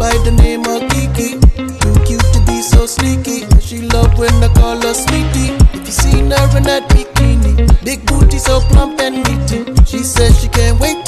by the name of Kiki. Too cute to be so sneaky. She love when I call her sweetie. If you seen her in that bikini, big booty so plump and meaty. She says she can't wait